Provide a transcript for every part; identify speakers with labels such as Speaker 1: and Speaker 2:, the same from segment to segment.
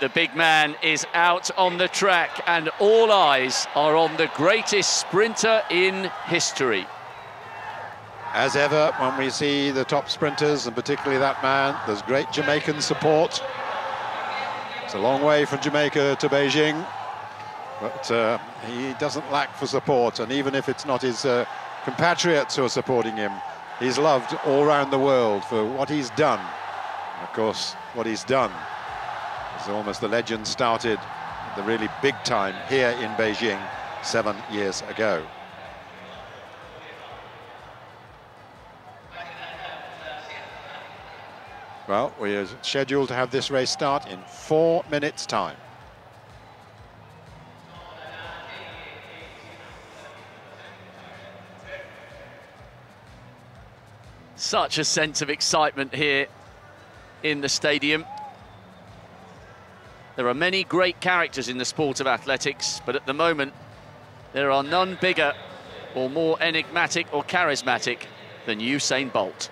Speaker 1: The big man is out on the track and all eyes are on the greatest sprinter in history.
Speaker 2: As ever, when we see the top sprinters, and particularly that man, there's great Jamaican support. It's a long way from Jamaica to Beijing, but uh, he doesn't lack for support, and even if it's not his uh, compatriots who are supporting him, he's loved all around the world for what he's done. And of course, what he's done almost the legend started the really big time here in Beijing seven years ago. Well, we are scheduled to have this race start in four minutes' time.
Speaker 1: Such a sense of excitement here in the stadium. There are many great characters in the sport of athletics, but at the moment, there are none bigger or more enigmatic or charismatic than Usain Bolt.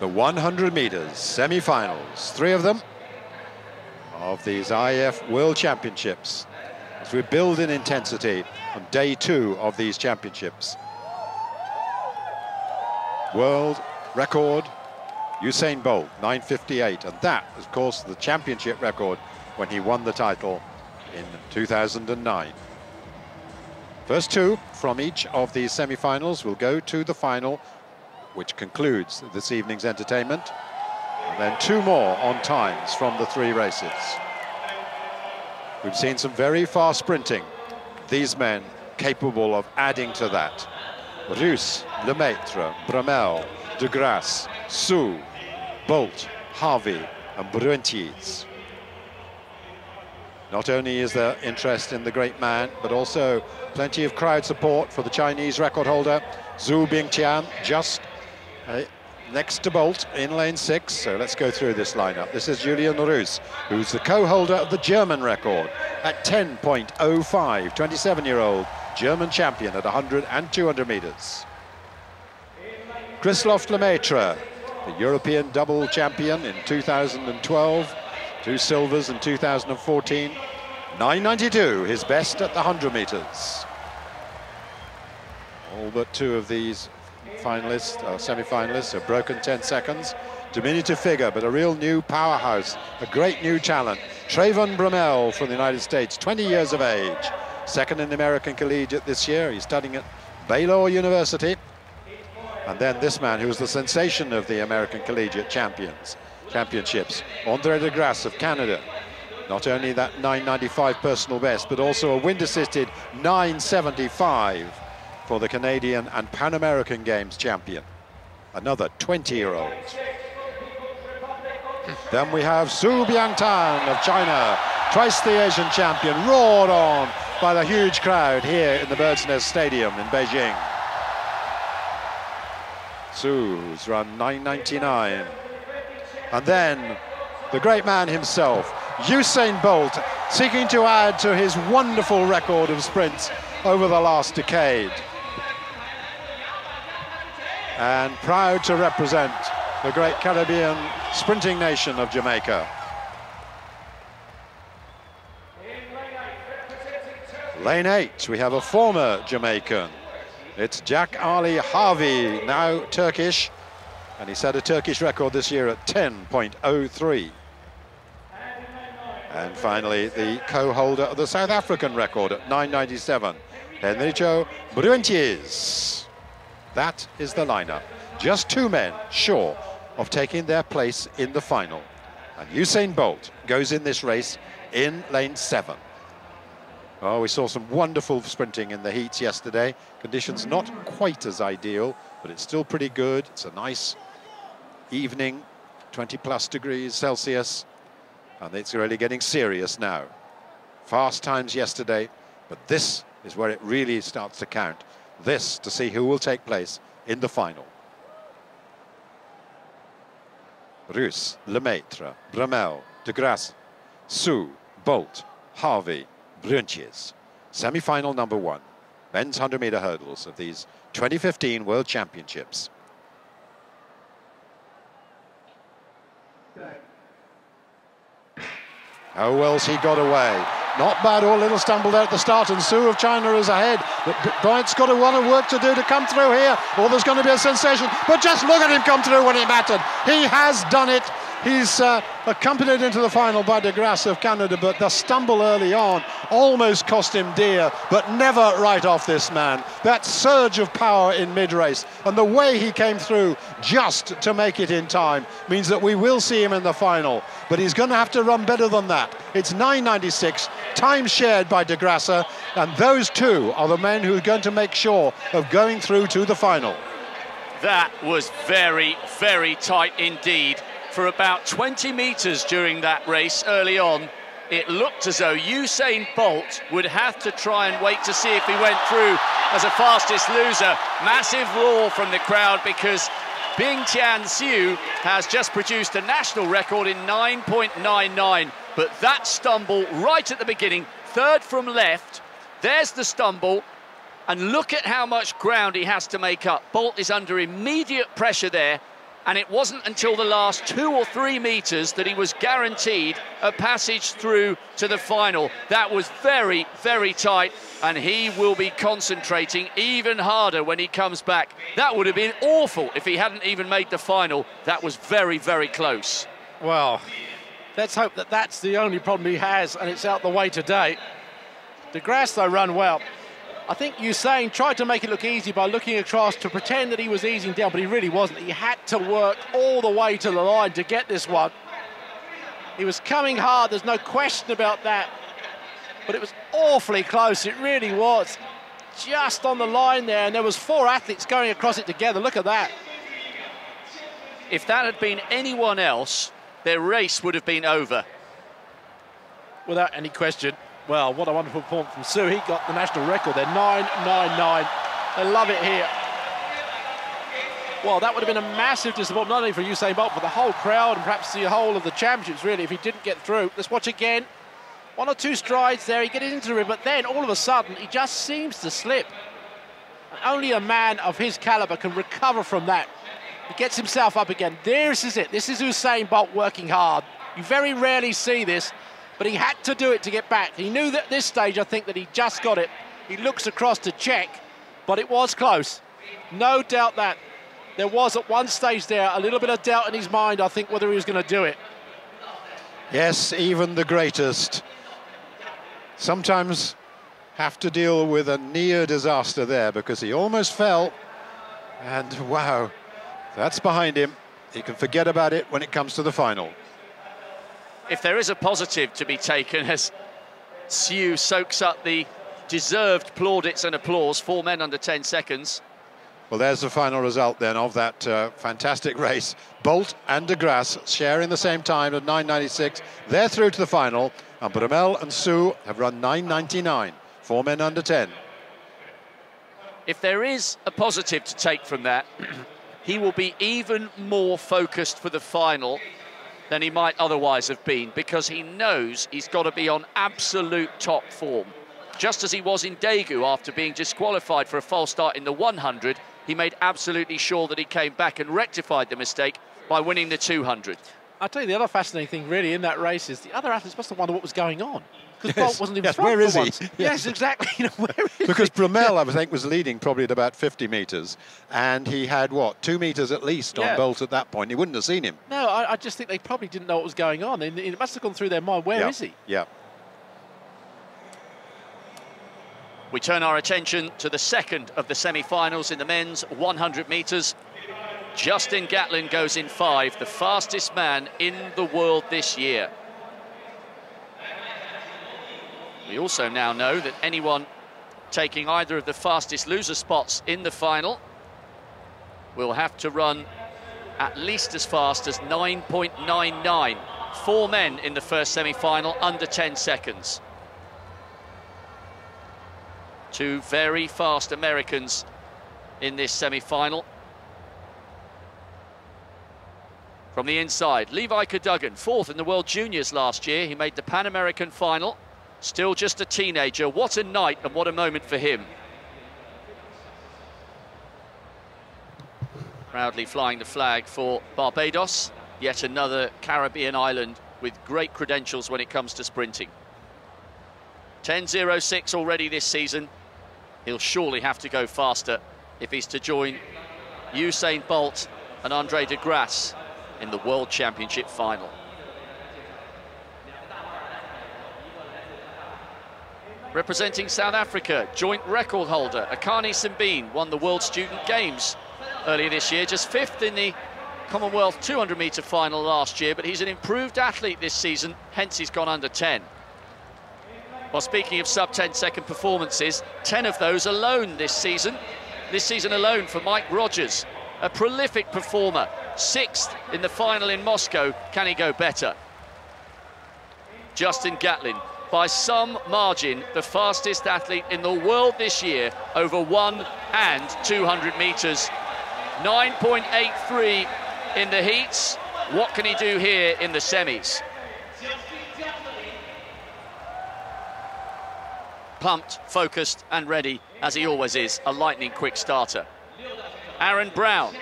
Speaker 2: The 100 meters semi-finals, three of them of these IAAF World Championships as we build in intensity on day two of these championships. World record, Usain Bolt, 9.58, and that, of course, the championship record when he won the title in 2009. First two from each of the semi-finals will go to the final, which concludes this evening's entertainment. And then two more on times from the three races. We've seen some very fast sprinting. These men capable of adding to that. Reus, Lemaitre, Bromell, De Grasse, Su, Bolt, Harvey and Bruintjies. Not only is there interest in the great man, but also plenty of crowd support for the Chinese record holder, Su Bingtian, just uh, next to Bolt in lane six. So let's go through this lineup. This is Julian Reus, who's the co-holder of the German record at 10.05, 27-year-old German champion at 100 and 200 meters. Christophe Lemaitre, the European double champion in 2012, two silvers in 2014, 992, his best at the 100 meters. All but two of these finalists, uh, semi-finalists, have broken 10 seconds. Diminutive figure, but a real new powerhouse, a great new talent. Trayvon Bromell from the United States, 20 years of age, second in the American Collegiate this year. He's studying at Baylor University. And then this man, who was the sensation of the American Collegiate Champions, Championships, Andre de Grasse of Canada. Not only that 995 personal best, but also a wind-assisted 975 for the Canadian and Pan American Games champion. Another 20-year-old. Hmm. then we have Su Bingtian of China, twice the Asian champion, roared on by the huge crowd here in the Bird's Nest Stadium in Beijing. Su's run 9.99. And then the great man himself, Usain Bolt, seeking to add to his wonderful record of sprints over the last decade. And proud to represent the great Caribbean sprinting nation of Jamaica. Lane eight, we have a former Jamaican. It's Jak Ali Harvey, now Turkish, and he set a Turkish record this year at 10.03. And finally, the co-holder of the South African record at 9.97, Henricho Bruintjies. That is the lineup. Just two men sure of taking their place in the final. And Usain Bolt goes in this race in lane seven. Oh, we saw some wonderful sprinting in the heats yesterday. Conditions not quite as ideal, but it's still pretty good. It's a nice evening, 20 plus degrees Celsius, and it's really getting serious now. Fast times yesterday, but this is where it really starts to count. This to see who will take place in the final. Reus, Lemaitre, Bromell, De Grasse, Su, Bolt, Harvey, Bruintjies. Semi-final number one, men's 100-meter hurdles of these 2015 World Championships. How well's he got away? Not bad, all little stumbled out at the start, and Su of China is ahead. But Bryant's got a lot of work to do to come through here, or there's going to be a sensation. But just look at him come through when it mattered. He has done it. He's uh, accompanied into the final by De Grasse of Canada, but the stumble early on almost cost him dear, but never right off this man. That surge of power in mid-race and the way he came through just to make it in time means that we will see him in the final, but he's going to have to run better than that. It's 9.96, time shared by De Grasse, and those two are the men who are going to make sure of going through to the final.
Speaker 1: That was very, very tight indeed for about 20 metres during that race early on. It looked as though Usain Bolt would have to try and wait to see if he went through as a fastest loser. Massive roar from the crowd because Bing Tian Su has just produced a national record in 9.99. But that stumble right at the beginning, third from left, there's the stumble. And look at how much ground he has to make up. Bolt is under immediate pressure there and it wasn't until the last two or three metres that he was guaranteed a passage through to the final. That was very, very tight, and he will be concentrating even harder when he comes back. That would have been awful if he hadn't even made the final. That was very, very close.
Speaker 3: Well, let's hope that that's the only problem he has, and it's out the way today. De Grasse, though, run well. I think Usain tried to make it look easy by looking across to pretend that he was easing down, but he really wasn't. He had to work all the way to the line to get this one. He was coming hard, there's no question about that. But it was awfully close, it really was. Just on the line there, and there was four athletes going across it together. Look at that.
Speaker 1: If that had been anyone else, their race would have been over.
Speaker 3: Without any question. Well, what a wonderful performance from Su. He got the national record there, 9.99. They love it here. Well, that would have been a massive disappointment, not only for Usain Bolt, but the whole crowd and perhaps the whole of the championships, really, if he didn't get through. Let's watch again. One or two strides there, he gets into the rim, but then all of a sudden, he just seems to slip. Only a man of his caliber can recover from that. He gets himself up again. This is it. This is Usain Bolt working hard. You very rarely see this but he had to do it to get back. He knew that at this stage, I think, that he just got it. He looks across to check, but it was close. No doubt that. There was at one stage there a little bit of doubt in his mind, I think, whether he was going to do it.
Speaker 2: Yes, even the greatest sometimes have to deal with a near disaster there because he almost fell. And wow, that's behind him. He can forget about it when it comes to the final
Speaker 1: if there is a positive to be taken as Su soaks up the deserved plaudits and applause, four men under 10 seconds.
Speaker 2: Well, there's the final result then of that uh, fantastic race. Bolt and De Grasse sharing the same time at 9.96. They're through to the final, and Bromell and Su have run 9.99, four men under 10.
Speaker 1: If there is a positive to take from that, he will be even more focused for the final than he might otherwise have been because he knows he's got to be on absolute top form. Just as he was in Daegu after being disqualified for a false start in the 100, he made absolutely sure that he came back and rectified the mistake by winning the 200.
Speaker 3: I'll tell you the other fascinating thing really in that race is the other athletes must have wondered what was going on because yes. Bolt wasn't in
Speaker 2: yes,
Speaker 3: front
Speaker 2: where is he?
Speaker 3: Once. Yes. yes, exactly. You know,
Speaker 2: because Bromell, I think, was leading probably at about 50 metres, and he had, what, two metres at least yeah. on Bolt at that point. He wouldn't have seen him.
Speaker 3: No, I, I, just think they probably didn't know what was going on. And it must have gone through their mind, Where
Speaker 2: yeah.
Speaker 3: is he?
Speaker 2: Yeah.
Speaker 1: We turn our attention to the second of the semi-finals in the men's 100 metres. Justin Gatlin goes in five, the fastest man in the world this year. We also now know that anyone taking either of the fastest loser spots in the final will have to run at least as fast as 9.99. Four men in the first semi-final under 10 seconds. Two very fast Americans in this semi-final. From the inside, Levi Cadogan, fourth in the World Juniors last year. He made the Pan American final. Still just a teenager. What a night and what a moment for him. Proudly flying the flag for Barbados. yet another Caribbean island with great credentials when it comes to sprinting. 10.06 already this season. He'll surely have to go faster if he's to join Usain Bolt and Andre de Grasse in the World Championship final. Representing South Africa, joint record holder Akani Simbine won the World Student Games earlier this year, just fifth in the Commonwealth 200 metre final last year, but he's an improved athlete this season, hence he's gone under 10. Well, speaking of sub-10 second performances, 10 of those alone this season. This season alone for Mike Rogers, a prolific performer, sixth in the final in Moscow. Can he go better? Justin Gatlin, by some margin, the fastest athlete in the world this year over one and 200 metres. 9.83 in the heats. What can he do here in the semis? Pumped, focused and ready, as he always is, a lightning quick starter. Aaron Brown,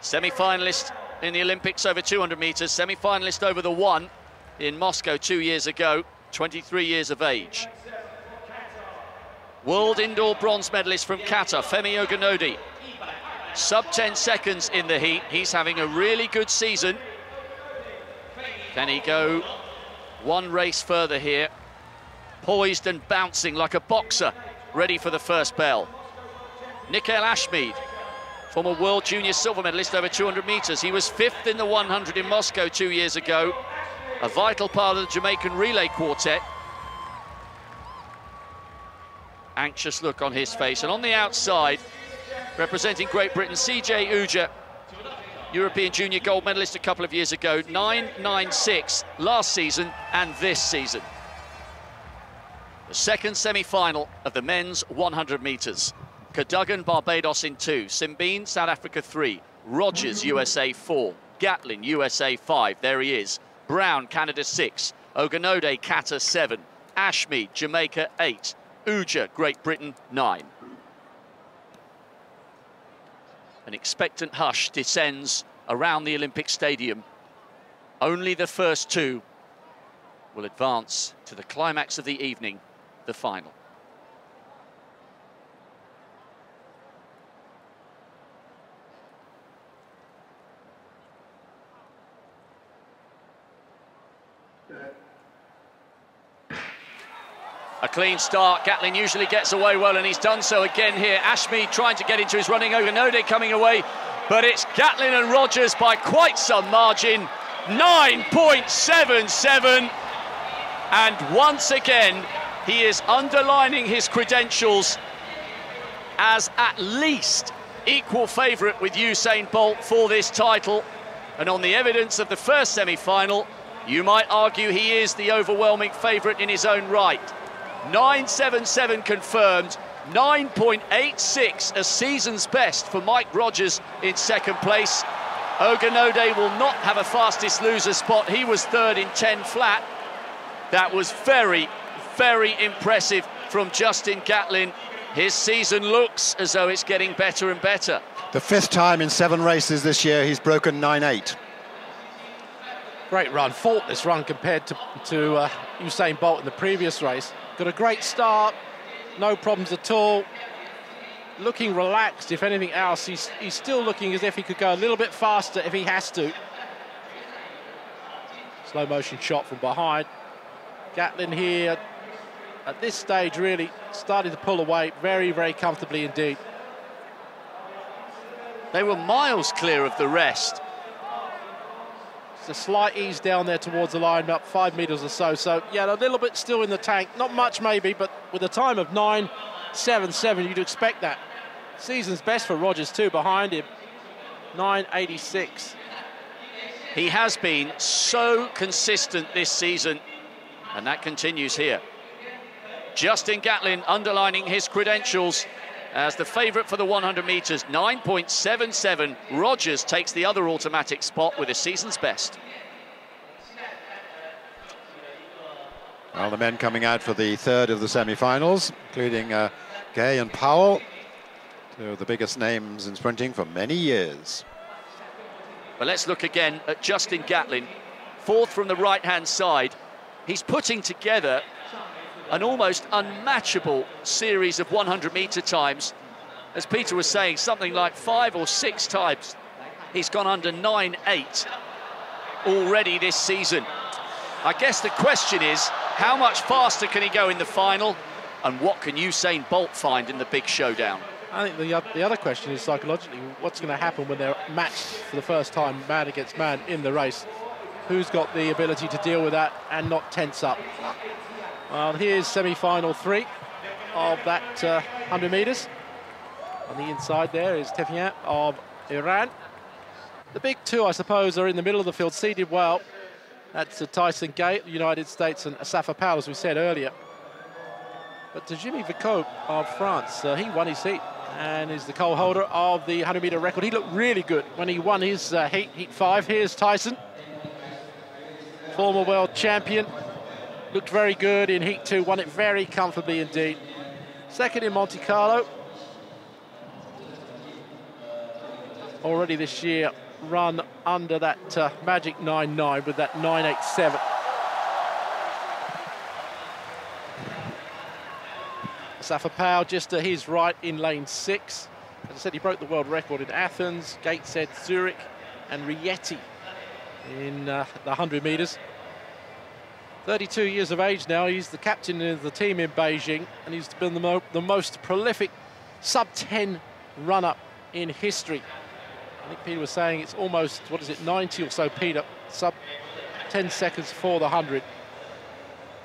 Speaker 1: semi-finalist in the Olympics over 200 metres, semi-finalist over the one in Moscow two years ago, 23 years of age. World indoor bronze medalist from Qatar, Femi Ogunode, Sub 10 seconds in the heat. He's having a really good season. Can he go one race further here? Poised and bouncing like a boxer, ready for the first bell. Nickel Ashmeade, former world junior silver medalist over 200 metres. He was fifth in the 100 in Moscow two years ago. A vital part of the Jamaican relay quartet. Anxious look on his face. And on the outside, representing Great Britain, CJ Ujah, European junior gold medalist a couple of years ago, 9.96 last season and this season. The second semi-final of the men's 100 metres. Cadogan, Barbados in two, Simbine, South Africa three, Rogers, USA four, Gatlin, USA five, there he is. Brown, Canada six, Ogunode, Qatar seven, Ashmeade, Jamaica eight, Ujah, Great Britain nine. An expectant hush descends around the Olympic Stadium. Only the first two will advance to the climax of the evening, the final. A clean start. Gatlin usually gets away well, and he's done so again here. Ashmeade trying to get into his running. Ogunode coming away, but it's Gatlin and Rogers by quite some margin. 9.77. And once again, he is underlining his credentials as at least equal favourite with Usain Bolt for this title. And on the evidence of the first semi-final, you might argue he is the overwhelming favourite in his own right. 9.77 confirmed, 9.86 a season's best for Mike Rogers in second place. Ogunode will not have a fastest loser spot. He was third in 10 flat. That was very, very impressive from Justin Gatlin. His season looks as though it's getting better and better.
Speaker 2: The fifth time in seven races this year, he's broken 9.8.
Speaker 3: Great run, faultless run compared to, to uh, Usain Bolt in the previous race. Got a great start, no problems at all. Looking relaxed, if anything else. He's, he's still looking as if he could go a little bit faster if he has to. Slow motion shot from behind. Gatlin here at this stage really starting to pull away very, very comfortably indeed.
Speaker 1: They were miles clear of the rest.
Speaker 3: It's a slight ease down there towards the line, about five metres or so. So, yeah, a little bit still in the tank. Not much, maybe, but with a time of 9.77, you'd expect that. Season's best for Rogers, too, behind him. 9.86.
Speaker 1: He has been so consistent this season, and that continues here. Justin Gatlin underlining his credentials as the favourite for the 100 metres, 9.77. Rogers takes the other automatic spot with a season's best.
Speaker 2: Well, the men coming out for the third of the semi-finals, including uh, Gay and Powell, two of the biggest names in sprinting for many years.
Speaker 1: But let's look again at Justin Gatlin, fourth from the right-hand side. He's putting together an almost unmatchable series of 100-metre times. As Peter was saying, something like five or six times he's gone under 9-8 already this season. I guess the question is, how much faster can he go in the final? And what can Usain Bolt find in the big showdown?
Speaker 3: I think the, the other question is psychologically, what's going to happen when they're matched for the first time, man against man, in the race? Who's got the ability to deal with that and not tense up? Well, here's semi-final three of that uh, 100 metres. On the inside there is Taftian of Iran. The big two, I suppose, are in the middle of the field, seeded well. That's Tyson Gay, United States, and Asafa Powell, as we said earlier. But to Jimmy Vicaut of France, uh, he won his heat and is the co-holder of the 100-meter record. He looked really good when he won his uh, heat, heat five. Here's Tyson, former world champion. Looked very good in heat two, won it very comfortably indeed. Second in Monte Carlo. Already this year, run under that uh, magic 9-9 with that 987. Safa Powell just to his right in lane six. As I said, he broke the world record in Athens, Gateshead, Zurich, and Rieti in uh, the 100 metres. 32 years of age now. He's the captain of the team in Beijing, and he's been the, mo the most prolific sub-10 run-up in history. I think Peter was saying it's almost, what is it, 90 or so, Peter, sub 10 seconds for the 100.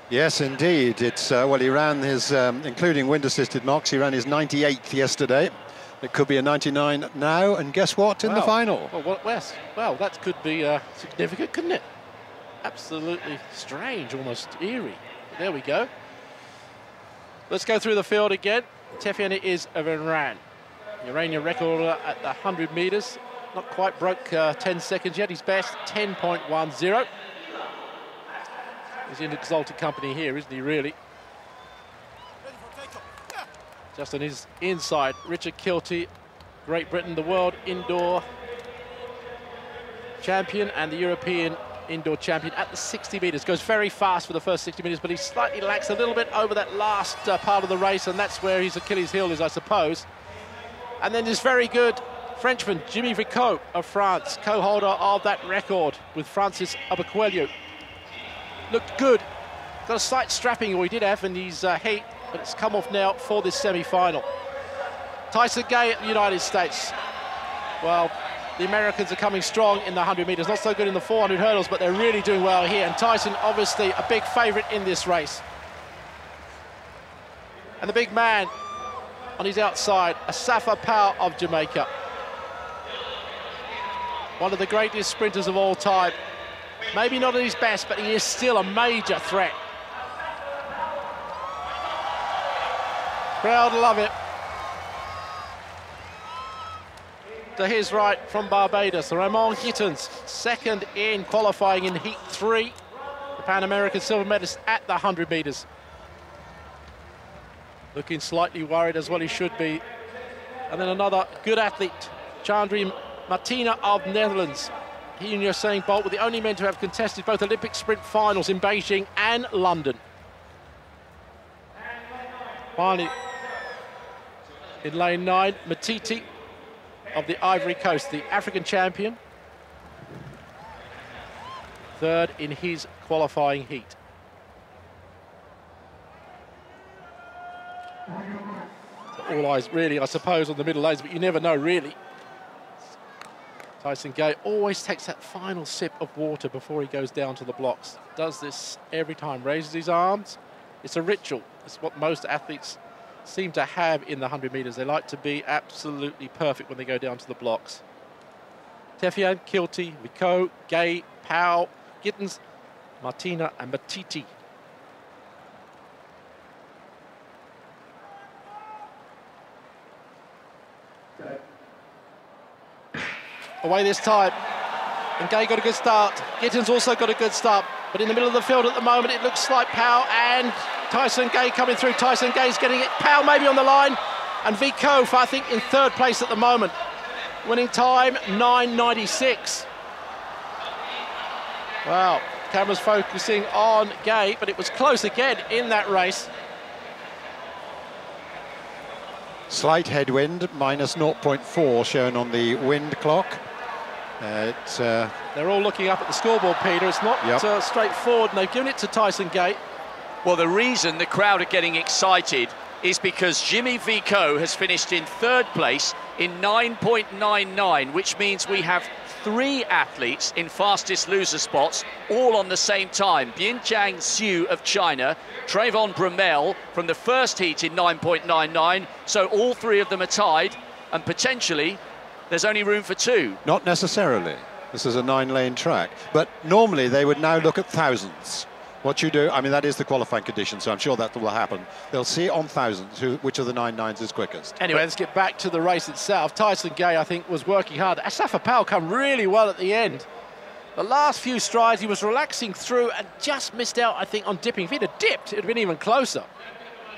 Speaker 2: Yes, indeed. It's uh, well, he ran his, um, including wind-assisted knocks, he ran his 98th yesterday. It could be a 99 now, and guess what? In
Speaker 3: wow.
Speaker 2: the final.
Speaker 3: Well, yes. Well, that could be uh, significant, couldn't it? Absolutely strange, almost eerie. There we go. Let's go through the field again. Tefiani is of Iran. Iranian record at the 100 metres. Not quite broke uh, 10 seconds yet. His best, 10.10. He's in exalted company here, isn't he, really? Just on his inside, Richard Kilty, Great Britain, the world indoor champion and the European indoor champion at the 60 metres. Goes very fast for the first 60 metres, but he slightly lacks a little bit over that last uh, part of the race, and that's where his Achilles heel is, I suppose. And then this very good Frenchman, Jimmy Vicaut of France, co-holder of that record with Francis Obikwelu. Looked good. Got a slight strapping, he did have in his uh, heat, but it's come off now for this semi-final. Tyson Gay at the United States. Well, the Americans are coming strong in the 100 metres. Not so good in the 400 hurdles, but they're really doing well here. And Tyson, obviously, a big favourite in this race. And the big man on his outside, Asafa Powell of Jamaica. One of the greatest sprinters of all time. Maybe not at his best, but he is still a major threat. Crowd love it. To his right from Barbados, Ramon Gittens, second in qualifying in Heat 3. The Pan American silver medalist at the 100 metres. Looking slightly worried as well he should be. And then another good athlete, Churandy Martina of Netherlands. He and Usain Bolt were the only men to have contested both Olympic sprint finals in Beijing and London. Finally, in lane nine, Matiti of the Ivory Coast, the African champion. Third in his qualifying heat. all eyes really, I suppose, on the middle lanes, but you never know really. Tyson Gay always takes that final sip of water before he goes down to the blocks. Does this every time, raises his arms. It's a ritual. It's what most athletes seem to have in the 100 metres. They like to be absolutely perfect when they go down to the blocks. Taftian, Kilty, Vicaut, Gay, Powell, Gittens, Martina and Matiti away this time. And Gay got a good start. Gittens also got a good start. But in the middle of the field at the moment, it looks like Powell and Tyson Gay coming through. Tyson Gay's getting it. Powell maybe on the line. And Vicaut, I think, in third place at the moment. Winning time, 9.96. Wow, cameras focusing on Gay, but it was close again in that race.
Speaker 2: Slight headwind, minus 0.4 shown on the wind clock. Uh, uh,
Speaker 3: They're all looking up at the scoreboard, Peter. It's not
Speaker 2: Yep.
Speaker 3: uh, straightforward, and they've given it to Tyson Gay.
Speaker 1: Well, the reason the crowd are getting excited is because Jimmy Vicaut has finished in third place in 9.99, which means we have three athletes in fastest loser spots, all on the same time. Bingtian Su of China, Trayvon Bromell from the first heat in 9.99, so all three of them are tied, and potentially there's only room for two.
Speaker 2: not necessarily. This is a nine-lane track. But normally they would now look at thousands. What you do, I mean, that is the qualifying condition, so I'm sure that will happen. They'll see on thousands who, which of the nine nines is quickest.
Speaker 3: Anyway, let's get back to the race itself. Tyson Gay, I think, was working hard. Asafa Powell come really well at the end. The last few strides, he was relaxing through and just missed out, I think, on dipping. If he'd have dipped, it would have been even closer.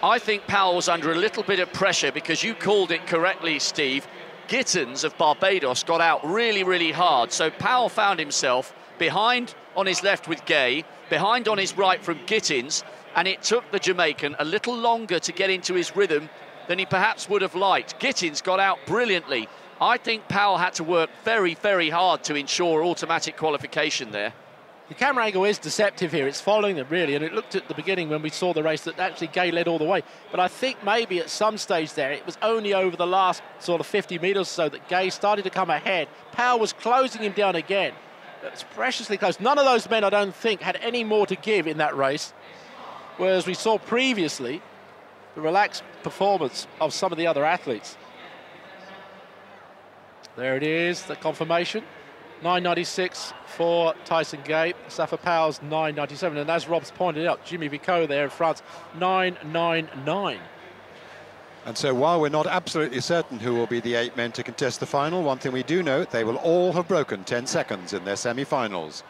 Speaker 1: I think Powell was under a little bit of pressure because you called it correctly, Steve. Gittens of Barbados got out really, really hard. So Powell found himself behind on his left with Gay, behind on his right from Gittens, and it took the Jamaican a little longer to get into his rhythm than he perhaps would have liked. Gittens got out brilliantly. I think Powell had to work very, very hard to ensure automatic qualification there.
Speaker 3: The camera angle is deceptive here. It's following them, really. And it looked at the beginning when we saw the race that actually Gay led all the way. But I think maybe at some stage there, it was only over the last sort of 50 metres or so that Gay started to come ahead. Powell was closing him down again. Was preciously close. None of those men, I don't think, had any more to give in that race. Whereas we saw previously the relaxed performance of some of the other athletes. There it is, the confirmation. 996 for Tyson Gay. Safa Powell's 997. And as Rob's pointed out, Jimmy Vicaut there in France, 999.
Speaker 2: And so while we're not absolutely certain who will be the eight men to contest the final, one thing we do know, they will all have broken 10 seconds in their semi-finals.